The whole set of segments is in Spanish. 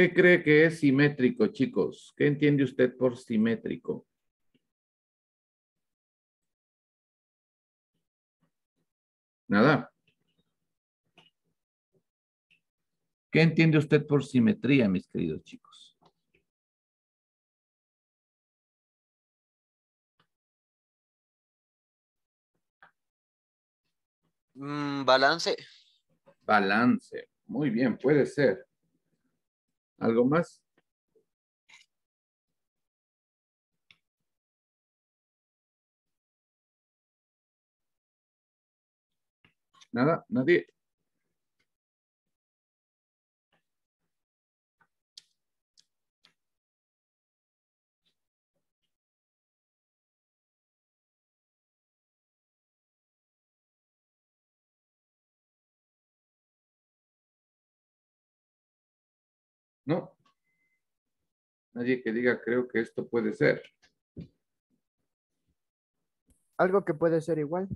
¿Qué cree que es simétrico, chicos? ¿Qué entiende usted por simétrico? Nada. ¿Qué entiende usted por simetría, mis queridos chicos? Mm, balance. Balance. Muy bien, puede ser. ¿Algo más? Nada, nadie. No. Nadie que diga, creo que esto puede ser. Algo que puede ser igual.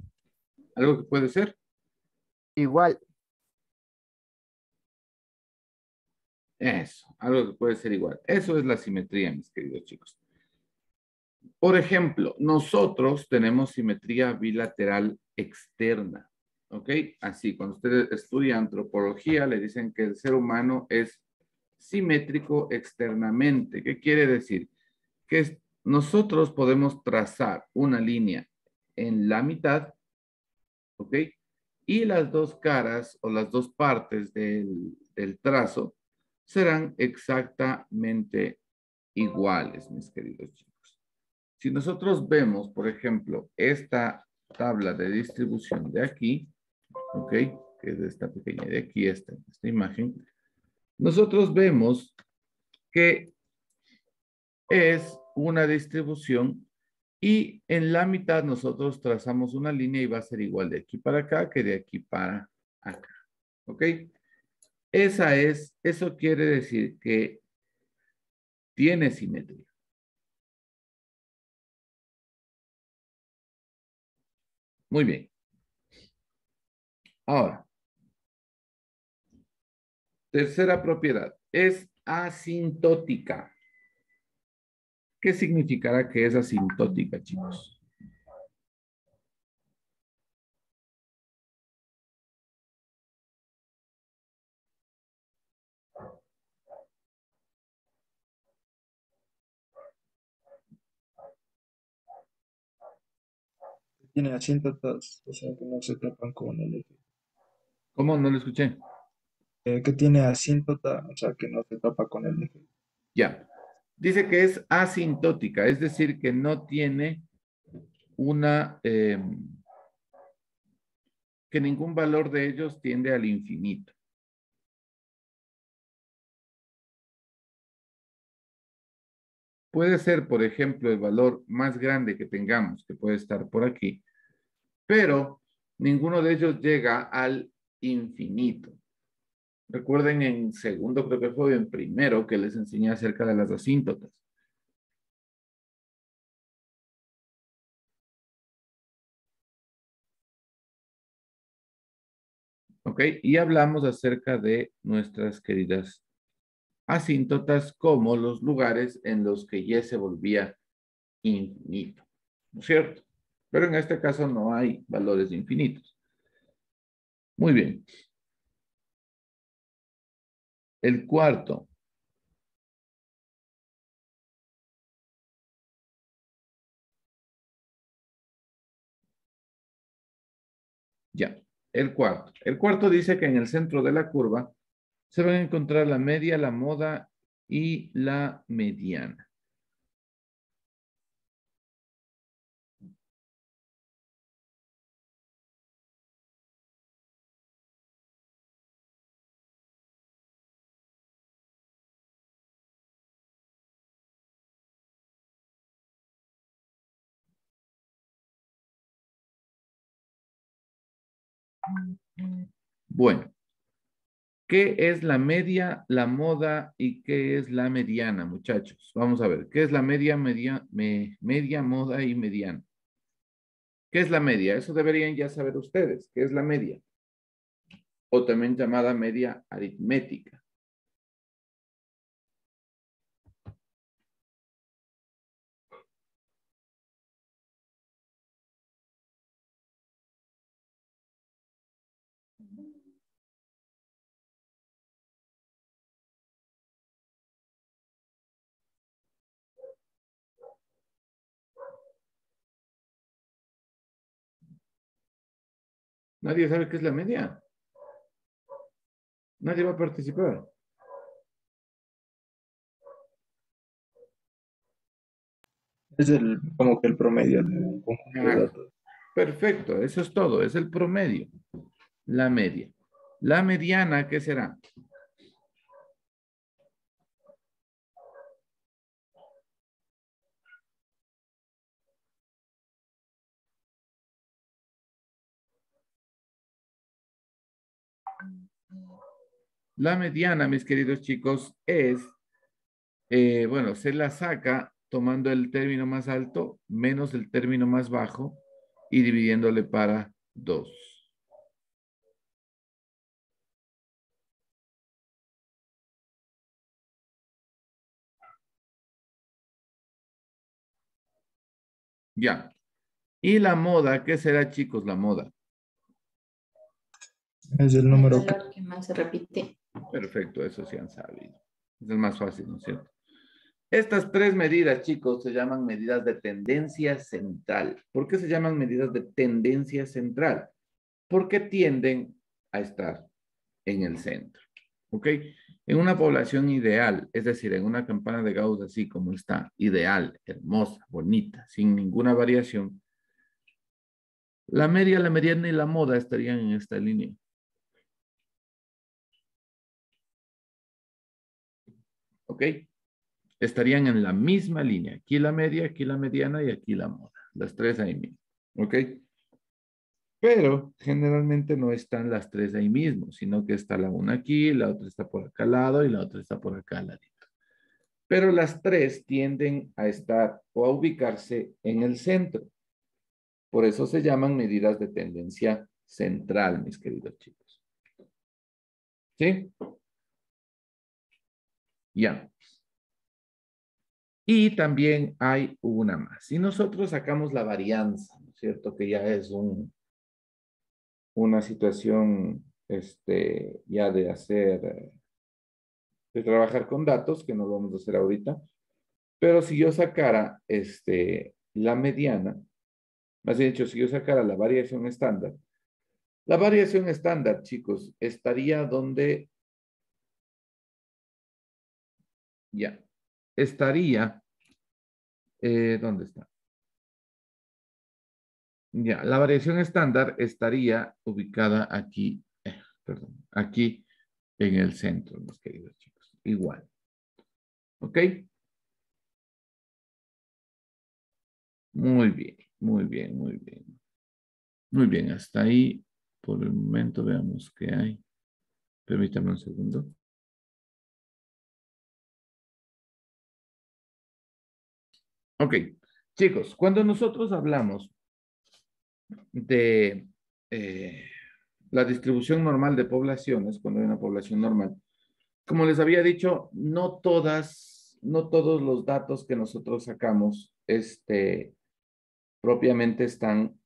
¿Algo que puede ser? Igual. Eso, algo que puede ser igual. Eso es la simetría, mis queridos chicos. Por ejemplo, nosotros tenemos simetría bilateral externa. ¿Ok? Así, cuando usted estudia antropología, le dicen que el ser humano es simétrico externamente. ¿Qué quiere decir? Que nosotros podemos trazar una línea en la mitad, ¿ok? Y las dos caras o las dos partes del, trazo serán exactamente iguales, mis queridos chicos. Si nosotros vemos, por ejemplo, esta tabla de distribución de aquí, ¿ok? Que es esta pequeña de aquí, esta, esta imagen, nosotros vemos que es una distribución y en la mitad nosotros trazamos una línea y va a ser igual de aquí para acá que de aquí para acá. ¿Ok? Esa es, eso quiere decir que tiene simetría. Muy bien. Ahora, Tercera propiedad, es asintótica. ¿Qué significará que es asintótica, chicos? Tiene asíntotas, o sea que no se tapan con el eje. ¿Cómo? No lo escuché. Eh, que tiene asíntota, o sea, que no se tapa con el eje. Ya. Dice que es asintótica, es decir, que no tiene una, em, que ningún valor de ellos tiende al infinito. Puede ser, por ejemplo, el valor más grande que tengamos, que puede estar por aquí, pero ninguno de ellos llega al infinito. Recuerden en segundo, creo que fue en primero, que les enseñé acerca de las asíntotas. ¿Ok? Y hablamos acerca de nuestras queridas asíntotas como los lugares en los que Y se volvía infinito. ¿No es cierto? Pero en este caso no hay valores infinitos. Muy bien. El cuarto. Ya, el cuarto. El cuarto dice que en el centro de la curva se van a encontrar la media, la moda y la mediana. Bueno, ¿qué es la media, la moda y qué es la mediana, muchachos? Vamos a ver, ¿qué es la media, media, media, moda y mediana? ¿Qué es la media? Eso deberían ya saber ustedes. ¿Qué es la media? O también llamada media aritmética. Nadie sabe qué es la media. Nadie va a participar. Es el, como que el promedio conjunto de Ah. datos. Perfecto, eso es todo, es el promedio, la media. La mediana, ¿qué será? La mediana, mis queridos chicos, es, eh, bueno, se la saca tomando el término más alto menos el término más bajo y dividiéndole para 2. Ya. ¿Y la moda? ¿Qué será, chicos, la moda? Es el número valor que más se repite. Perfecto, eso sí han sabido. Es el más fácil, ¿no es cierto? Estas tres medidas, chicos, se llaman medidas de tendencia central. ¿Por qué se llaman medidas de tendencia central? Porque tienden a estar en el centro. ¿Ok? En una población ideal, es decir, en una campana de Gauss así como está, ideal, hermosa, bonita, sin ninguna variación, la media, la mediana y la moda estarían en esta línea. ¿Ok? Estarían en la misma línea. Aquí la media, aquí la mediana y aquí la moda. Las tres ahí mismo. ¿Ok? Pero generalmente no están las tres ahí mismo, sino que está la una aquí, la otra está por acá al lado y la otra está por acá al ladito. Pero las tres tienden a estar o a ubicarse en el centro. Por eso se llaman medidas de tendencia central, mis queridos chicos. ¿Sí? Ya. Y también hay una más. Si nosotros sacamos la varianza, ¿no es cierto? Que ya es un, una situación este, ya de hacer, de trabajar con datos, que no lo vamos a hacer ahorita. Pero si yo sacara este, la mediana, más bien dicho, si yo sacara la variación estándar, la variación estándar, chicos, estaría donde Ya. Estaría. eh, ¿Dónde está? Ya, la variación estándar estaría ubicada aquí, eh, perdón, aquí en el centro, mis queridos chicos. Igual. ¿Ok? Muy bien, muy bien, muy bien. Muy bien, hasta ahí. Por el momento veamos qué hay. Permítame un segundo. Ok, chicos, cuando nosotros hablamos de eh, la distribución normal de poblaciones, cuando hay una población normal, como les había dicho, no todas, no todos los datos que nosotros sacamos, este, propiamente están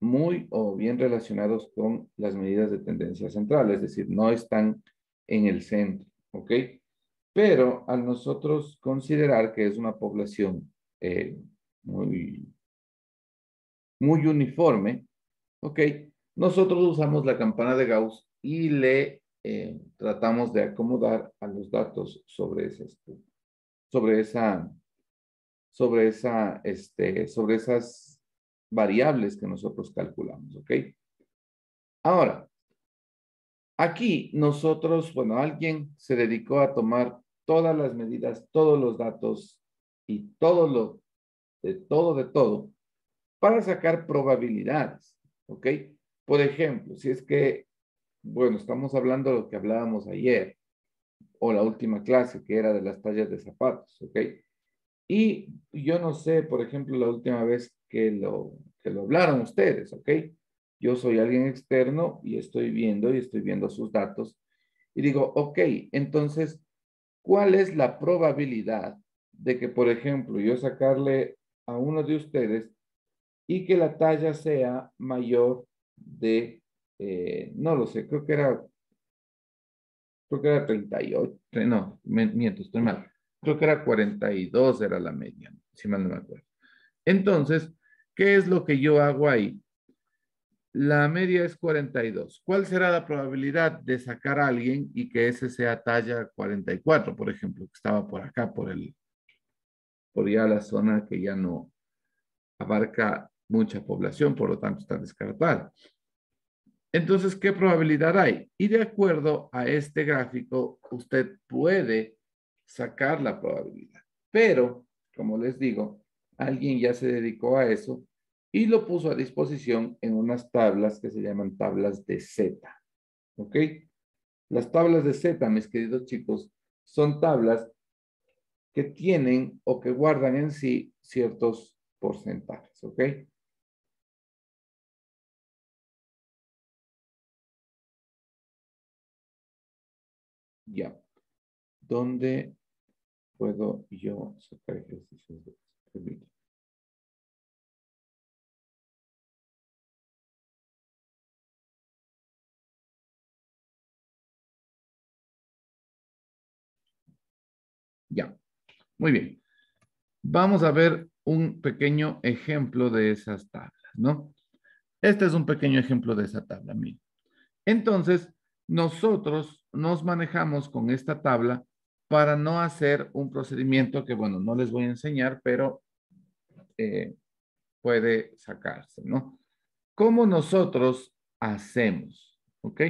muy o bien relacionados con las medidas de tendencia central, es decir, no están en el centro, ¿ok? Pero al nosotros considerar que es una población eh, muy, muy uniforme, ¿ok? Nosotros usamos la campana de Gauss y le eh, tratamos de acomodar a los datos sobre esa, sobre esa, sobre esa, este, sobre esas variables que nosotros calculamos, ¿ok? Ahora, aquí nosotros, bueno, alguien se dedicó a tomar todas las medidas, todos los datos y todo lo, de todo, de todo, para sacar probabilidades, ¿ok? Por ejemplo, si es que, bueno, estamos hablando de lo que hablábamos ayer, o la última clase, que era de las tallas de zapatos, ¿ok? Y yo no sé, por ejemplo, la última vez que lo, que lo hablaron ustedes, ¿ok? Yo soy alguien externo y estoy viendo y estoy viendo sus datos y digo, ok, entonces, ¿cuál es la probabilidad de que, por ejemplo, yo sacarle a uno de ustedes y que la talla sea mayor de eh, no lo sé, creo que era, creo que era 38, no, miento, estoy mal. Creo que era 42 era la media, si mal no me acuerdo. Entonces, ¿qué es lo que yo hago ahí? La media es 42. ¿Cuál será la probabilidad de sacar a alguien y que ese sea talla 44, por ejemplo, que estaba por acá, por el, por ya la zona que ya no abarca mucha población, por lo tanto está descartada. Entonces, ¿qué probabilidad hay? Y de acuerdo a este gráfico, usted puede sacar la probabilidad. Pero, como les digo, alguien ya se dedicó a eso y lo puso a disposición en unas tablas que se llaman tablas de Z. ¿Ok? Las tablas de Z, mis queridos chicos, son tablas que tienen o que guardan en sí ciertos porcentajes. ¿Ok? Ya. ¿Dónde puedo yo sacar ejercicios de Permítame. Ya. Muy bien. Vamos a ver un pequeño ejemplo de esas tablas, ¿no? Este es un pequeño ejemplo de esa tabla, miren. Entonces, nosotros nos manejamos con esta tabla para no hacer un procedimiento que, bueno, no les voy a enseñar, pero eh, puede sacarse, ¿no? ¿Cómo nosotros hacemos? ¿Ok?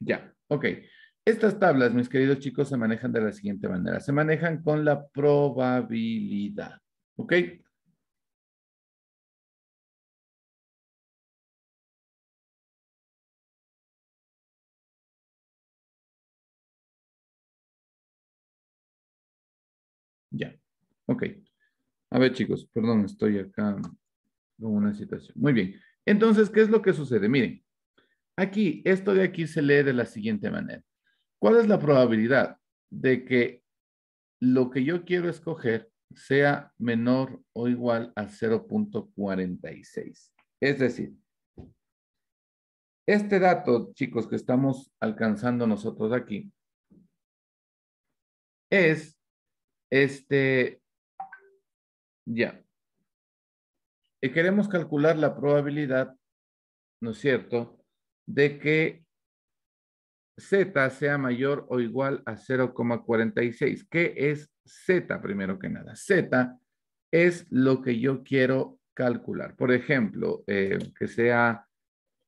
Ya, ok. Estas tablas, mis queridos chicos, se manejan de la siguiente manera. Se manejan con la probabilidad. ¿Ok? Ya, ok. A ver, chicos, perdón, estoy acá con una situación. Muy bien. Entonces, ¿qué es lo que sucede? Miren, aquí, esto de aquí se lee de la siguiente manera. ¿Cuál es la probabilidad de que lo que yo quiero escoger sea menor o igual a 0.46? Es decir, este dato, chicos, que estamos alcanzando nosotros aquí, es este, ya. Y queremos calcular la probabilidad, ¿no es cierto?, de que Z sea mayor o igual a 0,46. ¿Qué es Z primero que nada? Z es lo que yo quiero calcular. Por ejemplo, eh, que sea,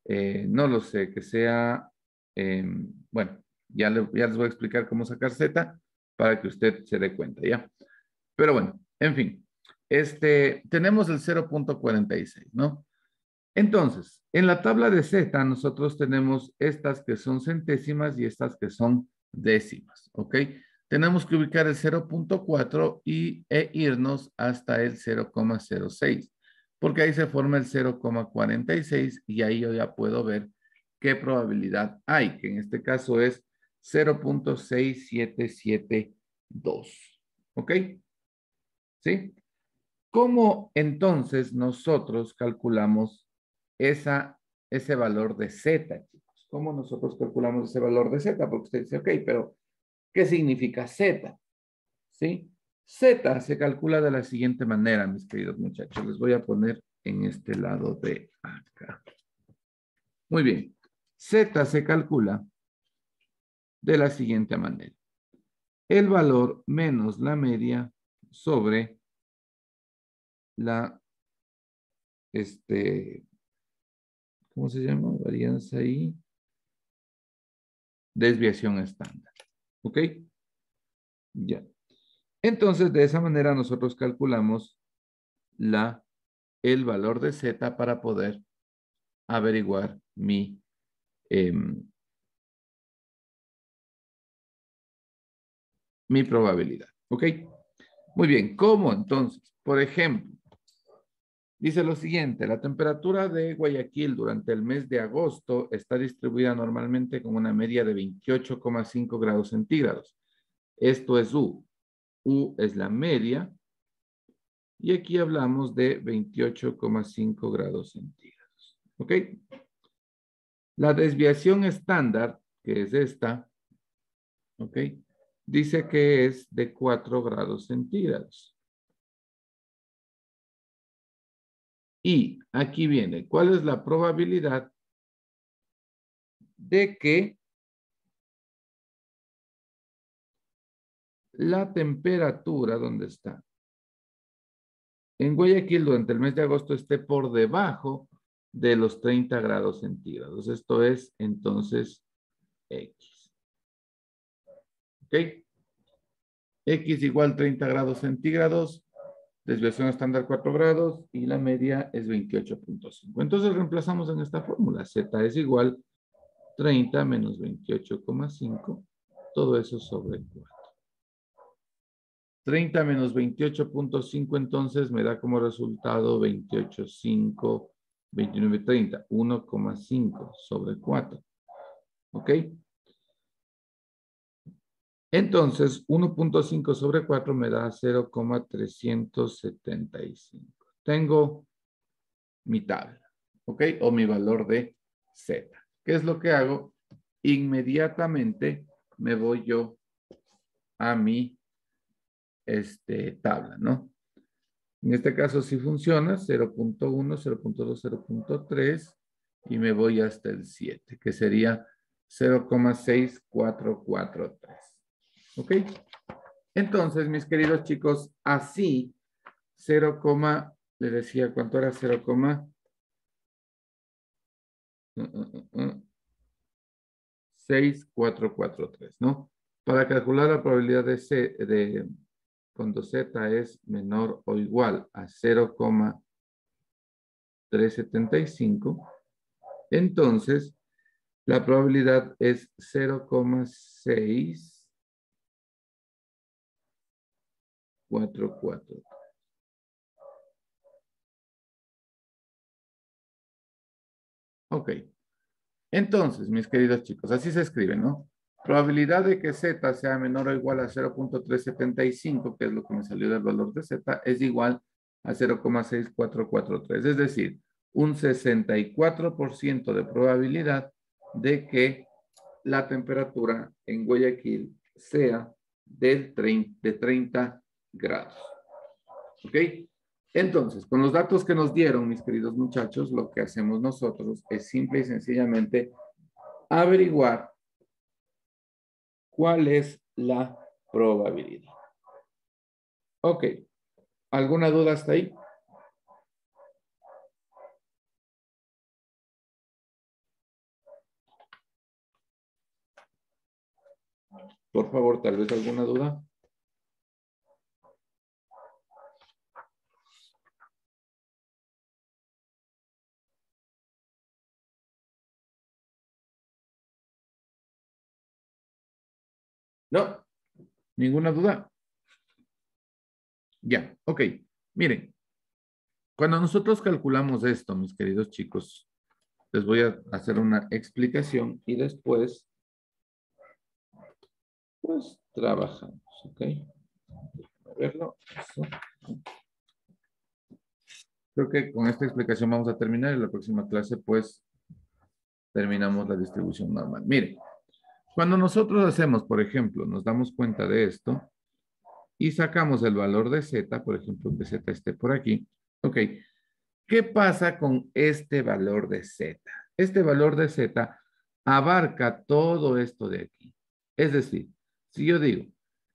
eh, no lo sé, que sea, eh, bueno, ya, ya les voy a explicar cómo sacar Z para que usted se dé cuenta, ¿ya? Pero bueno, en fin, este, tenemos el 0.46, ¿no? Entonces, en la tabla de Z nosotros tenemos estas que son centésimas y estas que son décimas, ¿ok? Tenemos que ubicar el 0.4 y e irnos hasta el 0,06, porque ahí se forma el 0,46 y ahí yo ya puedo ver qué probabilidad hay, que en este caso es 0.6772, ¿ok? ¿Sí? ¿Cómo entonces nosotros calculamos esa, ese valor de Z, chicos? ¿Cómo nosotros calculamos ese valor de Z? Porque usted dice, ok, pero ¿qué significa Z? ¿Sí? Z se calcula de la siguiente manera, mis queridos muchachos. Les voy a poner en este lado de acá. Muy bien. Z se calcula de la siguiente manera. El valor menos la media sobre la, este, ¿cómo se llama? Varianza ahí. Desviación estándar. ¿Ok? Ya. Entonces, de esa manera nosotros calculamos la, el valor de Z para poder averiguar mi, eh, mi probabilidad. ¿Ok? Muy bien. ¿Cómo entonces? Por ejemplo, dice lo siguiente, la temperatura de Guayaquil durante el mes de agosto está distribuida normalmente con una media de 28,5 grados centígrados. Esto es U. U es la media. Y aquí hablamos de 28,5 grados centígrados. ¿Ok? La desviación estándar, que es esta, ¿ok? Dice que es de 4 grados centígrados. Y aquí viene, ¿cuál es la probabilidad de que la temperatura, ¿dónde está? En Guayaquil durante el mes de agosto esté por debajo de los 30 grados centígrados. Esto es entonces X. ¿Ok? X igual 30 grados centígrados, desviación estándar 4 grados y la media es 28.5. Entonces reemplazamos en esta fórmula. Z es igual 30 menos 28,5. Todo eso sobre 4. 30 menos 28.5 entonces me da como resultado 28.5, 29.30, 1,5 sobre 4. ¿Ok? Entonces, 1.5 sobre 4 me da 0,375. Tengo mi tabla, ¿ok? O mi valor de Z. ¿Qué es lo que hago? Inmediatamente me voy yo a mi este, tabla, ¿no? En este caso sí funciona, 0.1, 0.2, 0.3 y me voy hasta el 7, que sería 0,6443. ¿Ok? Entonces, mis queridos chicos, así 0, le decía, ¿cuánto era 0, 6443, ¿no? Para calcular la probabilidad de, C, de cuando Z es menor o igual a 0,375, entonces la probabilidad es 0,644. Ok. Entonces, mis queridos chicos, así se escribe, ¿no? Probabilidad de que Z sea menor o igual a 0.375, que es lo que me salió del valor de Z, es igual a 0,6443. Es decir, un 64% de probabilidad de que la temperatura en Guayaquil sea del 30, de 30 grados. ¿Ok? Entonces, con los datos que nos dieron, mis queridos muchachos, lo que hacemos nosotros es simple y sencillamente averiguar cuál es la probabilidad. Ok. ¿Alguna duda hasta ahí? Por favor, tal vez alguna duda. ¿No? ¿Ninguna duda? Ya, ok. Miren, cuando nosotros calculamos esto, mis queridos chicos, les voy a hacer una explicación y después, pues, trabajamos, ¿ok? A verlo. Creo que con esta explicación vamos a terminar. En la próxima clase, pues, terminamos la distribución normal. Miren, cuando nosotros hacemos, por ejemplo, nos damos cuenta de esto y sacamos el valor de z, por ejemplo, que z esté por aquí. Ok, ¿qué pasa con este valor de z? Este valor de z abarca todo esto de aquí. Es decir, si yo digo,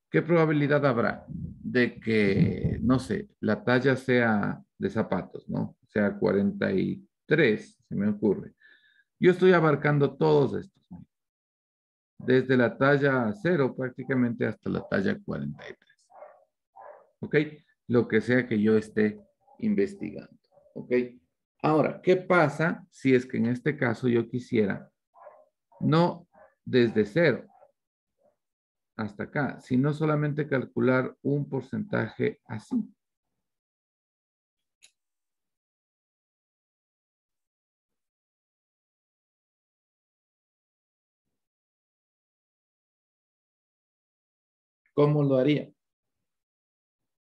¿qué probabilidad habrá de que, no sé, la talla sea de zapatos, ¿no? Sea 43, se me ocurre. Yo estoy abarcando todos estos desde la talla 0 prácticamente hasta la talla 43. ¿Ok? Lo que sea que yo esté investigando. ¿Ok? Ahora, ¿qué pasa si es que en este caso yo quisiera no desde 0 hasta acá, sino solamente calcular un porcentaje así? ¿Cómo lo haría?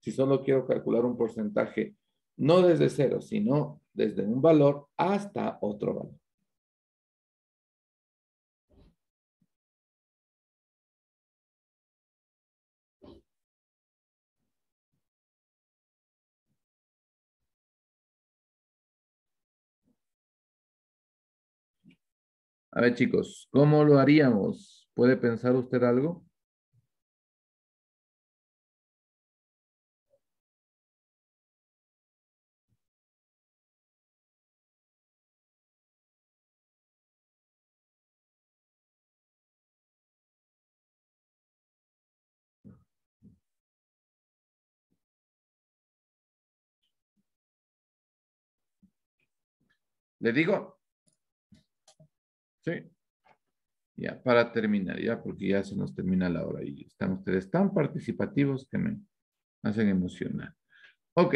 Si solo quiero calcular un porcentaje, no desde cero, sino desde un valor hasta otro valor. A ver, chicos, ¿cómo lo haríamos? ¿Puede pensar usted algo? ¿Le digo? Sí. Ya, para terminar, ya, porque ya se nos termina la hora y están ustedes tan participativos que me hacen emocionar. Ok,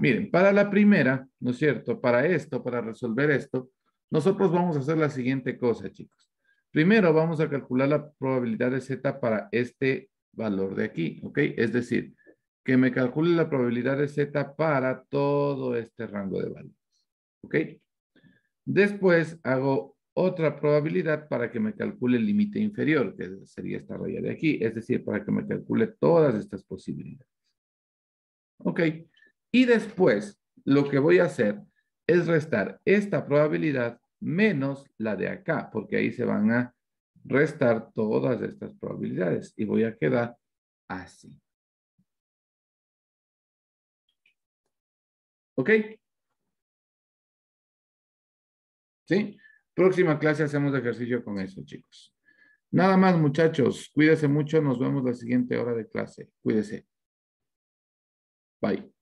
miren, para la primera, ¿no es cierto? Para esto, para resolver esto, nosotros vamos a hacer la siguiente cosa, chicos. Primero vamos a calcular la probabilidad de Z para este valor de aquí, ¿ok? Es decir, que me calcule la probabilidad de Z para todo este rango de valores, ¿ok? Después hago otra probabilidad para que me calcule el límite inferior, que sería esta raya de aquí, es decir, para que me calcule todas estas posibilidades. Ok, y después lo que voy a hacer es restar esta probabilidad menos la de acá, porque ahí se van a restar todas estas probabilidades y voy a quedar así. ¿Ok? ¿Sí? Próxima clase hacemos ejercicio con eso, chicos. Nada más, muchachos. Cuídense mucho. Nos vemos la siguiente hora de clase. Cuídese. Bye.